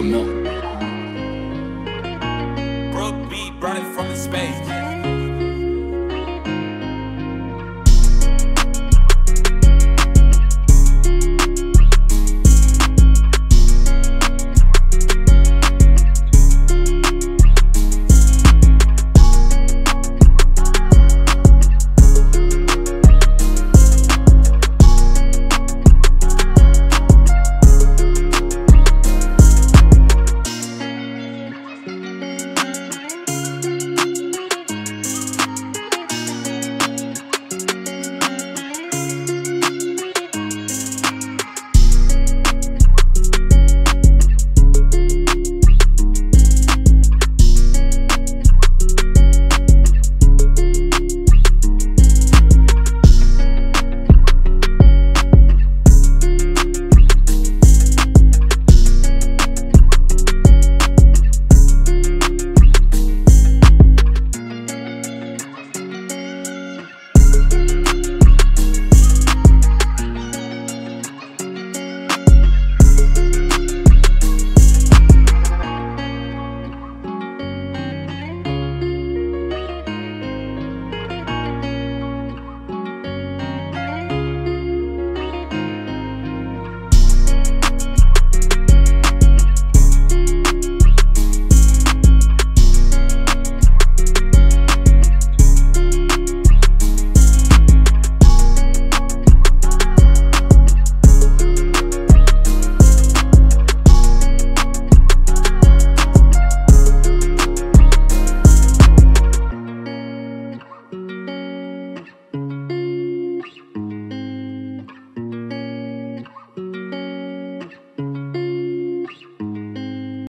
Brooke beat brought it from the space.